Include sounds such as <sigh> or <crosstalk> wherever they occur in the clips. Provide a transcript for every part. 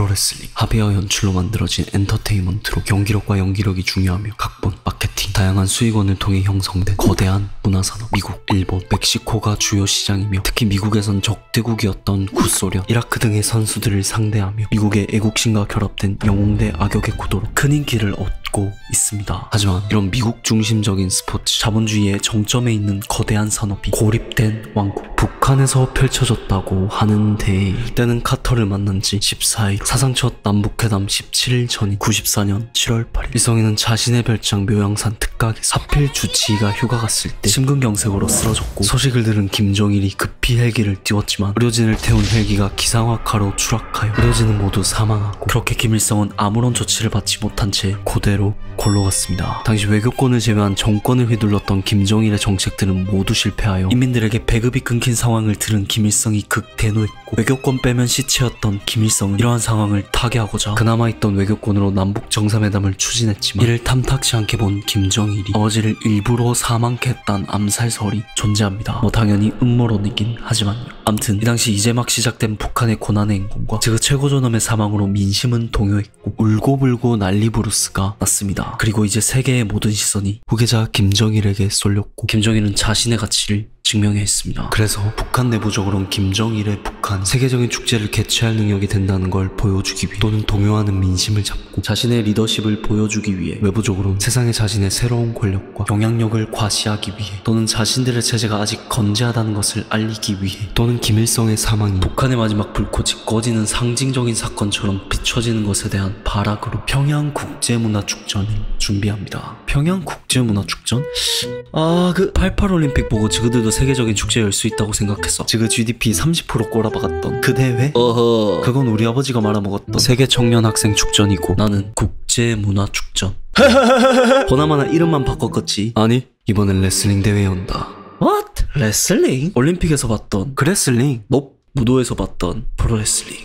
프로레슬링 합의와 연출로 만들어진 엔터테인먼트로 경기력과 연기력이 중요하며 각본, 마케팅, 다양한 수익원을 통해 형성된 거대한 문화산업 미국, 일본, 멕시코가 주요 시장이며 특히 미국에선 적대국이었던 구소련, 이라크 등의 선수들을 상대하며 미국의 애국심과 결합된 영웅대 악역의 구도로 큰 인기를 얻고 있습니다. 하지만 이런 미국 중심적인 스포츠, 자본주의의 정점에 있는 거대한 산업이 고립된 왕국 북한에서 펼쳐졌다고 하는데 때는 카터를 만난 지 14일 사상 첫 남북회담 17일 전인 94년 7월 8일. 일성이는 자신의 별장 묘양산 특 각에 하필 주치의가 휴가 갔을 때 심근경색으로 쓰러졌고 소식을 들은 김정일이 급히 헬기를 띄웠지만 의료진을 태운 헬기가 기상악화로 추락하여 의료진은 모두 사망하고 그렇게 김일성은 아무런 조치를 받지 못한 채 고대로 골로 갔습니다. 당시 외교권을 제외한 정권을 휘둘렀던 김정일의 정책들은 모두 실패하여 인민들에게 배급이 끊긴 상황을 들은 김일성이 극대노했고 외교권 빼면 시체였던 김일성은 이러한 상황을 타개하고자 그나마 있던 외교권으로 남북 정상회담을 추진했지만 이를 탐탁치 않게 본 김정일 이 아버지를 일부러 사망케 했단 암살설이 존재합니다. 뭐 당연히 음모론이긴 하지만요. 암튼 이 당시 이제 막 시작된 북한의 고난의 행군과 지그 최고존엄의 사망으로 민심은 동요했고 울고불고 난리부르스가 났습니다. 그리고 이제 세계의 모든 시선이 후계자 김정일에게 쏠렸고 김정일은 자신의 가치를 증명해야 했습니다. 그래서 북한 내부적으로는 김정일의 북한 세계적인 축제를 개최할 능력이 된다는 걸 보여주기 위해 또는 동요하는 민심을 잡고 자신의 리더십을 보여주기 위해 외부적으로는 세상에 자신의 새로운 권력과 영향력을 과시하기 위해 또는 자신들의 체제가 아직 건재하다는 것을 알리기 위해 또는 김일성의 사망이 북한의 마지막 불꽃이 꺼지는 상징적인 사건처럼 비춰지는 것에 대한 발악으로 평양 국제문화축전을 준비합니다. 평양 국제문화축전? 아, 그 88올림픽 보고 지그들도 세계적인 축제 열 수 있다고 생각했어. 지그 GDP 30% 꼬라박았던 그 대회? 어허. 그건 우리 아버지가 말아먹었던 세계 청년 학생 축전이고 나는 국제문화축전. <laughs> 보나마나 이름만 바꿨겠지. 아니, 이번엔 레슬링 대회 연다. What? 레슬링? 올림픽에서 봤던 그 레슬링? 너 무도에서 봤던 프로레슬링.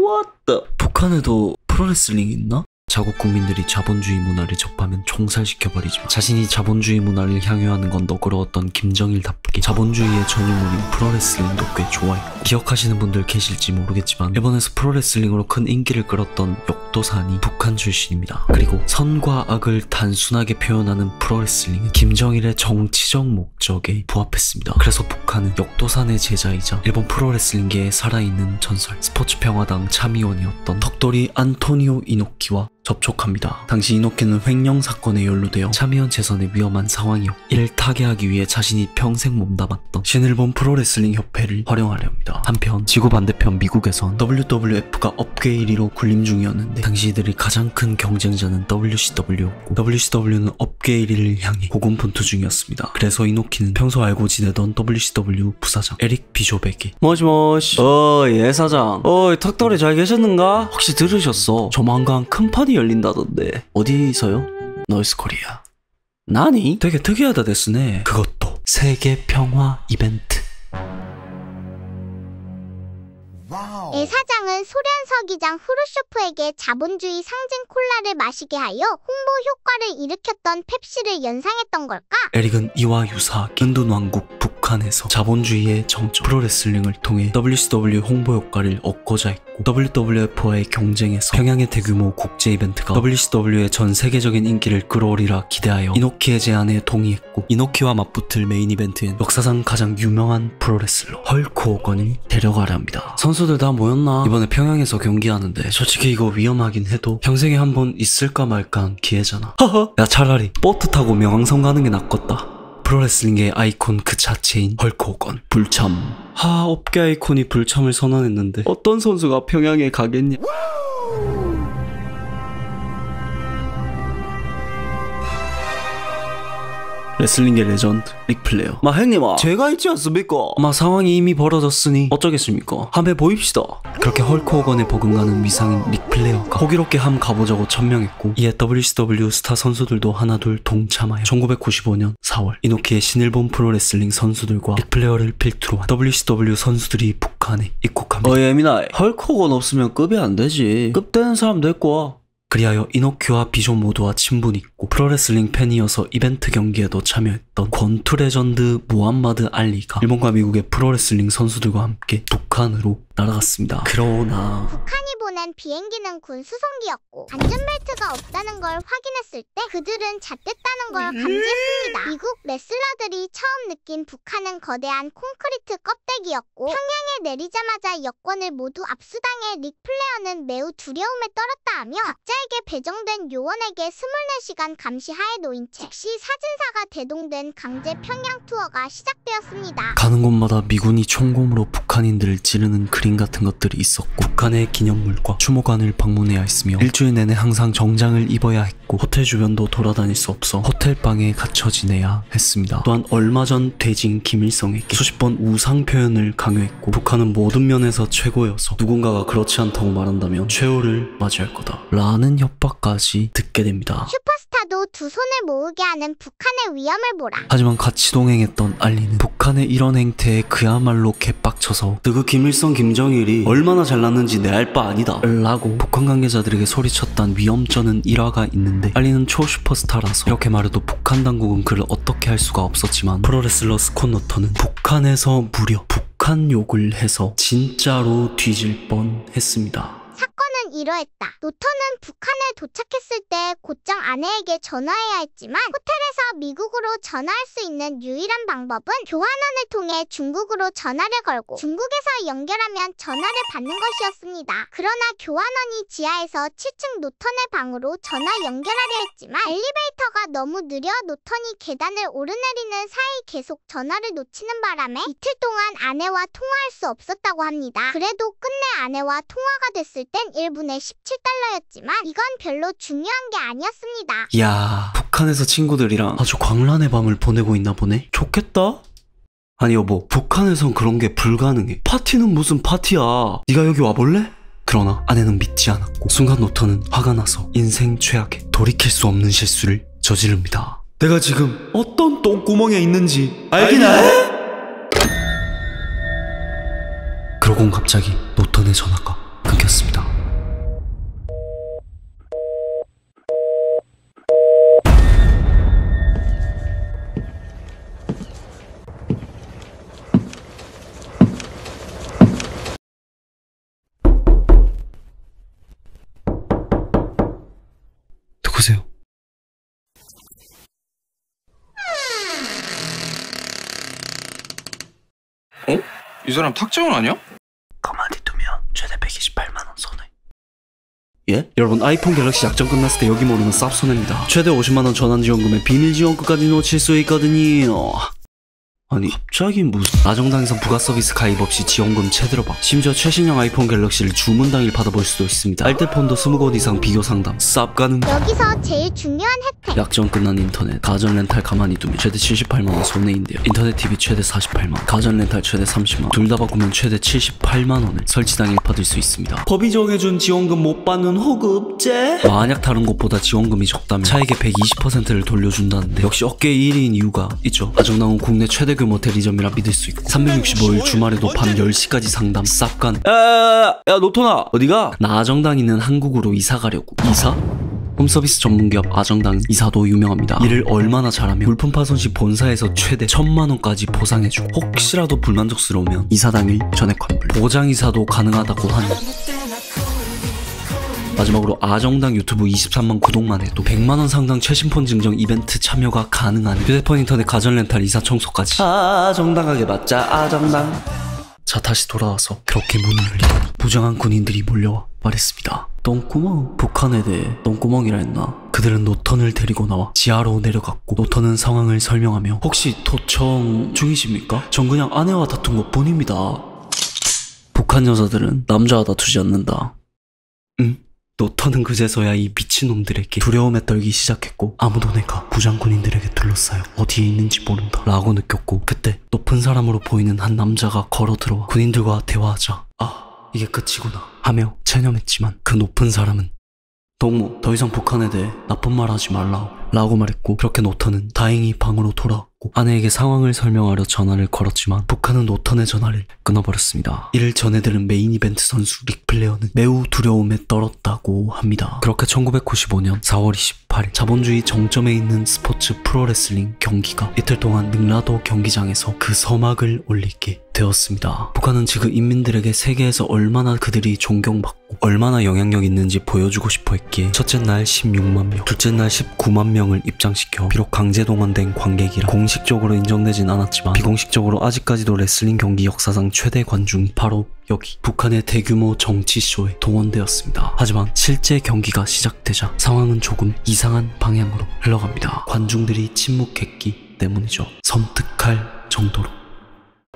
What the? 북한에도 프로레슬링 있나? 자국 국민들이 자본주의 문화를 접하면 총살시켜버리지만 자신이 자본주의 문화를 향유하는 건 너그러웠던 김정일답게 자본주의의 전유물인 프로레슬링도 꽤 좋아했고 기억하시는 분들 계실지 모르겠지만 일본에서 프로레슬링으로 큰 인기를 끌었던 역도산이 북한 출신입니다. 그리고 선과 악을 단순하게 표현하는 프로레슬링은 김정일의 정치적 목적에 부합했습니다. 그래서 북한은 역도산의 제자이자 일본 프로레슬링계에 살아있는 전설 스포츠 평화당 참의원이었던 덕돌이 안토니오 이노키와 접촉합니다. 당시 이노키는 횡령 사건에 연루되어 참의원 재선에 위험한 상황이었고 이를 타개하기 위해 자신이 평생 몸담았던 신일본 프로레슬링 협회를 활용하려 합니다. 한편 지구 반대편 미국에선 WWF가 업계 1위로 군림 중이었는데 당시 이들의 가장 큰 경쟁자는 WCW였고 WCW는 업계 1위를 향해 고군분투 중이었습니다. 그래서 이노키는 평소 알고 지내던 WCW 부사장 에릭 비숍에게 もしもし 어예 사장 어이 턱돌이 잘 계셨는가? 혹시 들으셨어? 조만간 큰 판이 열린다던데 어디서요? North Korea なに? 되게 특이하다 됐으네 그것도 세계 평화 이벤트 애 사장은 소련 서기장 후르쇼프에게 자본주의 상징 콜라를 마시게 하여 홍보 효과를 일으켰던 펩시를 연상했던 걸까? 에릭은 이와 유사하게 은둔 왕국 북한에서 자본주의의 정점 프로레슬링을 통해 WCW 홍보 효과를 얻고자 했고 WWF와의 경쟁에서 평양의 대규모 국제 이벤트가 WCW의 전 세계적인 인기를 끌어올리라 기대하여 이노키의 제안에 동의했고 이노키와 맞붙을 메인 이벤트엔 역사상 가장 유명한 프로레슬러 헐크 호건을 데려가려 합니다. 선수들 다 모였나? 이번에 평양에서 경기하는데 솔직히 이거 위험하긴 해도 평생에 한 번 있을까 말까 한 기회잖아. 허허. 야 차라리 보트 타고 명왕성 가는 게 낫겠다. 프로레슬링의 아이콘 그 자체인 헐크 호건. 불참. 하 업계 아이콘이 불참을 선언했는데 어떤 선수가 평양에 가겠냐 레슬링의 레전드 릭플레어. 마 형님아. 제가 있지 않습니까? 마 상황이 이미 벌어졌으니 어쩌겠습니까? 함에 보입시다. 그렇게 헐크 호건에 버금가는 위상인 릭플레어가 호기롭게 함 가보자고 천명했고 이에 WCW 스타 선수들도 하나둘 동참하여 1995년 4월 이노키의 신일본 프로레슬링 선수들과 릭플레어를 필두로 한 WCW 선수들이 북한에 입국합니다. 어 예민아 헐크 호건 없으면 급이 안 되지. 급되는 사람 데리고 와 그리하여 이노키와 비숍 모두와 친분이 있고 프로레슬링 팬이어서 이벤트 경기에도 참여했던 권투 레전드 무함마드 알리가 일본과 미국의 프로레슬링 선수들과 함께 북 북한으로 날아갔습니다. 그러나 북한이 보낸 비행기는 군 수송기였고 안전벨트가 없다는 걸 확인했을 때 그들은 잣됐다는 걸 감지했습니다. 미국 레슬러들이 처음 느낀 북한은 거대한 콘크리트 껍데기였고 평양에 내리자마자 여권을 모두 압수당해 릭 플레어는 매우 두려움에 떨었다 하며 각자에게 배정된 요원에게 24시간 감시하에 놓인 채 즉시 사진사가 대동된 강제 평양 투어가 시작되었습니다. 가는 곳마다 미군이 총검으로 북한인들을 찌르는 그림 같은 것들이 있었고 북한의 기념물과 추모관을 방문해야 했으며 일주일 내내 항상 정장을 입어야 했고 호텔 주변도 돌아다닐 수 없어 호텔 방에 갇혀 지내야 했습니다. 또한 얼마 전 퇴진 김일성에게 수십 번 우상 표현을 강요했고 북한은 모든 면에서 최고여서 누군가가 그렇지 않다고 말한다면 최후를 맞이할 거다 라는 협박까지 듣게 됩니다. 슈퍼스타도 두 손을 모으게 하는 북한의 위험을 보라. 하지만 같이 동행했던 알리는 북 한의 이런 행태에 그야말로 개빡쳐서 너그 김일성 김정일이 얼마나 잘났는지 내 알 바 아니다 라고 북한 관계자들에게 소리쳤단 위험쩌는 일화가 있는데 알리는 초슈퍼스타라서 이렇게 말해도 북한 당국은 그를 어떻게 할 수가 없었지만 프로레슬러 스콘 노터는 북한에서 무려 북한 욕을 해서 진짜로 뒤질 뻔 했습니다. 이러했다. 노터는 북한에 도착했을 때 곧장 아내에게 전화해야 했지만 호텔에서 미국으로 전화할 수 있는 유일한 방법은 교환원을 통해 중국으로 전화를 걸고 중국에서 연결하면 전화를 받는 것이었습니다. 그러나 교환원이 지하에서 7층 노턴의 방으로 전화 연결하려 했지만 엘리베이터가 너무 느려 노턴이 계단을 오르내리는 사이 계속 전화를 놓치는 바람에 이틀 동안 아내와 통화할 수 없었다고 합니다. 그래도 끝내 아내와 통화가 됐을 땐 1분에 17달러였지만 이건 별로 중요한 게 아니었습니다. 야 북한에서 친구들이랑 아주 광란의 밤을 보내고 있나 보네 좋겠다 아니 여보 북한에선 그런 게 불가능해 파티는 무슨 파티야 네가 여기 와볼래? 그러나 아내는 믿지 않았고 순간 노터는 화가 나서 인생 최악의 돌이킬 수 없는 실수를 저지릅니다 내가 지금 어떤 똥구멍에 있는지 알긴 해? 그러곤 갑자기 노턴의 전화가 누구세요? 이 사람 탁재훈 아니야? 가만히 두면 최대 128만 원 손해. 예? 여러분 아이폰 갤럭시 약정 끝났을 때 여기 모르는 쌉 손해입니다. 최대 50만 원 전환 지원금에 비밀 지원금까지 놓칠 수 있거든요. 아니 갑자기 무슨 나정당에선 부가 서비스 가입 없이 지원금 채들어봐 심지어 최신형 아이폰 갤럭시를 주문 당일 받아볼 수도 있습니다. 알뜰폰도 20곳 이상 비교 상담. 쌉 가능. 여기서 제일 중요한 혜택. 약정 끝난 인터넷. 가전 렌탈 가만히 두면 최대 78만원 손해인데요. 인터넷 TV 최대 48만원. 가전 렌탈 최대 30만원. 둘 다 바꾸면 최대 78만원을 설치 당일 받을 수 있습니다. 법이 정해준 지원금 못 받는 호급제? 만약 다른 곳보다 지원금이 적다면 차액의 120%를 돌려준다는데 역시 어깨 1위인 이유가 있죠. 아정당은 국내 최대 규모 대리점이라 믿을 수 있고. 365일 주말에도 밤 10시까지 상담 쌉간. 야야야 노토나 어디가? 나 아정당이는 한국으로 이사 가려고. 이사? 홈서비스 전문기업 아정당 이사도 유명합니다. 일을 얼마나 잘하면 물품 파손 시 본사에서 최대 천만 원까지 보상해주고. 혹시라도 불만족스러우면 이사 당일 전액 환불. 보장 이사도 가능하다고 하니 마지막으로 아정당 유튜브 23만 구독만 해도 100만 원 상당 최신폰 증정 이벤트 참여가 가능한 휴대폰 인터넷 가전 렌탈 이사 청소까지 아정당하게 받자 아정당 자 다시 돌아와서 그렇게 문이 열리더니 무장한 군인들이 몰려와 말했습니다. 똥구멍 북한에 대해 똥구멍이라 했나? 그들은 노턴을 데리고 나와 지하로 내려갔고 노턴은 상황을 설명하며 혹시 도청 중이십니까? 전 그냥 아내와 다툰 것 뿐입니다. 북한 여자들은 남자와 다투지 않는다. 응? 노턴은 그제서야 이 미친놈들에게 두려움에 떨기 시작했고 아무도 내가 무장군인들에게 둘러싸여 어디에 있는지 모른다 라고 느꼈고 그때 높은 사람으로 보이는 한 남자가 걸어 들어와 군인들과 대화하자 아 이게 끝이구나 하며 체념했지만 그 높은 사람은 동무 더 이상 북한에 대해 나쁜 말 하지 말라 라고 말했고 그렇게 노턴은 다행히 방으로 돌아 왔고 아내에게 상황을 설명하려 전화를 걸었지만 북한은 노턴의 전화를 끊어버렸습니다. 이를 전해 들은 메인 이벤트 선수 릭 플레어는 매우 두려움에 떨었다고 합니다. 그렇게 1995년 4월 28일 자본주의 정점에 있는 스포츠 프로레슬링 경기가 이틀 동안 능라도 경기장에서 그 서막을 올리게 되었습니다. 북한은 지금 인민들에게 세계에서 얼마나 그들이 존경받고 얼마나 영향력 있는지 보여주고 싶어 했기에 첫째 날 16만 명, 둘째 날 19만 명을 입장시켜 비록 강제 동원된 관객이라 공식적으로 인정되진 않았지만 비공식적으로 아직까지도 레슬링 경기 역사상 최대 관중이 바로 여기 북한의 대규모 정치쇼에 동원되었습니다. 하지만 실제 경기가 시작되자 상황은 조금 이상한 방향으로 흘러갑니다. 관중들이 침묵했기 때문이죠. 섬뜩할 정도로.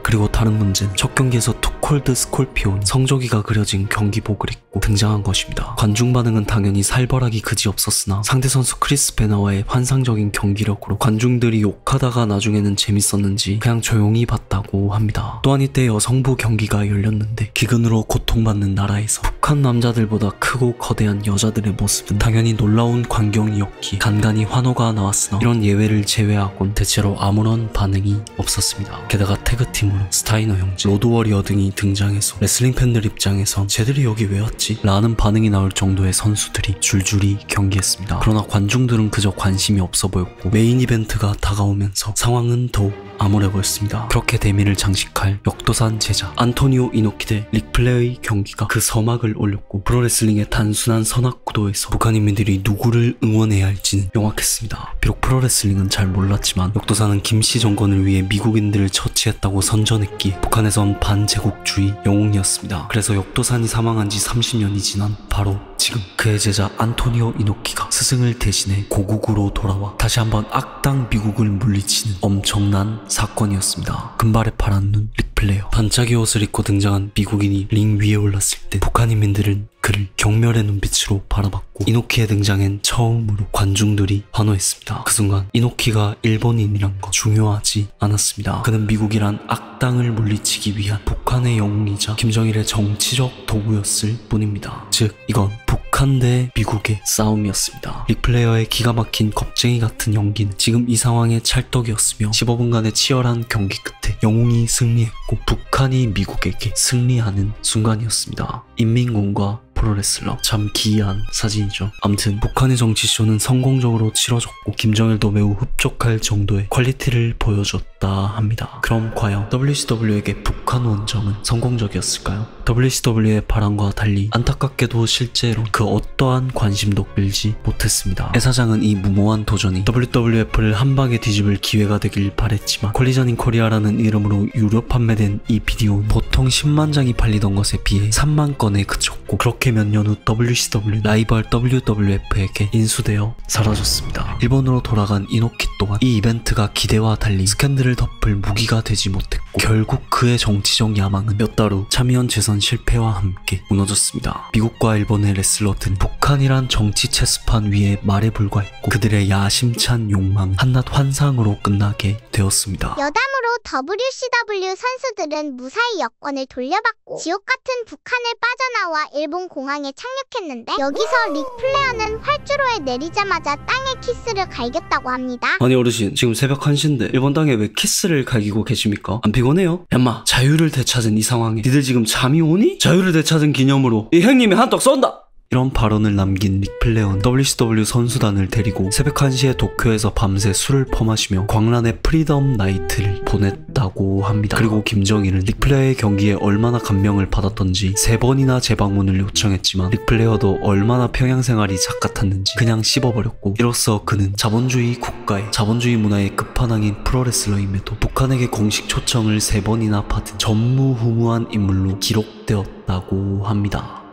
그리고 다른 문제는 첫 경기에서 투콜드 스콜피온 성조기가 그려진 경기복을 입고 등장한 것입니다. 관중 반응은 당연히 살벌하기 그지없었으나 상대 선수 크리스 벤와와의 환상적인 경기력으로 관중들이 욕하다가 나중에는 재밌었는지 그냥 조용히 봤다고 합니다. 또한 이때 여성부 경기가 열렸는데 기근으로 고통받는 나라에서 북한 남자들보다 크고 거대한 여자들의 모습은 당연히 놀라운 광경이었기에 간간히 환호가 나왔으나 이런 예외를 제외하곤 대체로 아무런 반응이 없었습니다. 게다가 tag team으로 스타이너 형제, 로드워리어 등이 등장해서 레슬링 팬들 입장에선 쟤들이 여기 왜 왔지? 라는 반응이 나올 정도의 선수들이 줄줄이 경기했습니다. 그러나 관중들은 그저 관심이 없어 보였고 메인 이벤트가 다가오면서 상황은 더욱 암울해 보였습니다. 그렇게 대미를 장식할 역도산 제자 안토니오 이노키 대 릭 플레어의 경기가 그 서막을 올렸고 프로레슬링의 단순한 선악 구도에서 북한 인민들이 누구를 응원해야 할지는 명확했습니다. 비록 프로레슬링은 잘 몰랐지만 역도산은 김씨 정권을 위해 미국인들을 처치했다고 선전했기에 북한에선 반제국주의 영웅이었습니다. 그래서 역도산이 사망한 지 30년이 지난 바로 지금 그의 제자 안토니오 이노키가 스승을 대신해 고국으로 돌아와 다시 한번 악당 미국을 물리치는 엄청난 사건이었습니다. 금발의 파란 눈 릭 플레어 반짝이 옷을 입고 등장한 미국인이 링 위에 올랐을 때 북한 인민들은 그를 경멸의 눈빛으로 바라봤고 이노키의 등장엔 처음으로 관중들이 환호했습니다. 그 순간 이노키가 일본인이란 거 중요하지 않았습니다. 그는 미국이란 악당을 물리치기 위한 북한의 영웅이자 김정일의 정치적 도구였을 뿐입니다. 즉 이건 북한 대 미국의 싸움이었습니다. 릭 플레어의 기가 막힌 겁쟁이 같은 연기는 지금 이 상황에 찰떡이었으며 15분간의 치열한 경기 끝에 영웅이 승리했고 북한이 미국에게 승리하는 순간이었습니다. 인민군과 프로레슬러 참 기이한 사진이죠. 암튼 북한의 정치쇼는 성공적으로 치러졌고 김정일도 매우 흡족할 정도의 quality를 보여줬다 합니다. 그럼 과연 WCW에게 북한 원정은 성공적이었을까요? WCW의 바람과 달리 안타깝게도 실제로 그 어떠한 관심도 끌지 못했습니다. 애 사장은 이 무모한 도전이 WWF를 한 방에 뒤집을 기회가 되길 바랬지만 Collision in Korea라는 이름으로 유료 판매된 이 비디오는 보통 10만 장이 팔리던 것에 비해 3만 건에 그쳤고 그렇게 몇 년 후 WCW 라이벌 WWF에게 인수되어 사라졌습니다. 일본으로 돌아간 이노키 또한 이 이벤트가 기대와 달리 스캔들을 덮을 무기가 되지 못했고 결국 그의 정치적 야망은 몇 달 후 참의원 재선 실패와 함께 무너졌습니다. 미국과 일본의 레슬러들은 북한이란 정치 체스판 위에 말에 불과했고 그들의 야심찬 욕망 한낱 환상으로 끝나게 되었습니다. 여담으로 WCW 선수들은 무사히 여권을 돌려받고 지옥 같은 북한을 빠져나와 일본 공항에 착륙했는데 여기서 릭 플레어는 활주로에 내리자마자 땅에 키스를 갈겼다고 합니다. 아니 어르신 지금 새벽 1시인데 일본 땅에 왜 키스를 갈기고 계십니까? 안 피곤해요? 얌마 자유를 되찾은 이 상황에 니들 지금 잠이 오니? 자유를 되찾은 기념으로 이 형님이 한턱 쏜다! 이런 발언을 남긴 릭플레어는 WCW 선수단을 데리고 새벽 1시에 도쿄에서 밤새 술을 퍼마시며 광란의 freedom night를 보냈다고 합니다. 그리고 김정일은 릭플레어의 경기에 얼마나 감명을 받았던지 세 번이나 재방문을 요청했지만 릭플레어도 얼마나 평양 생활이 좆같았는지 그냥 씹어버렸고 이로써 그는 자본주의 국가의 자본주의 문화의 끝판왕인 프로레슬러임에도 북한에게 공식 초청을 세 번이나 받은 전무후무한 인물로 기록되었다고 합니다.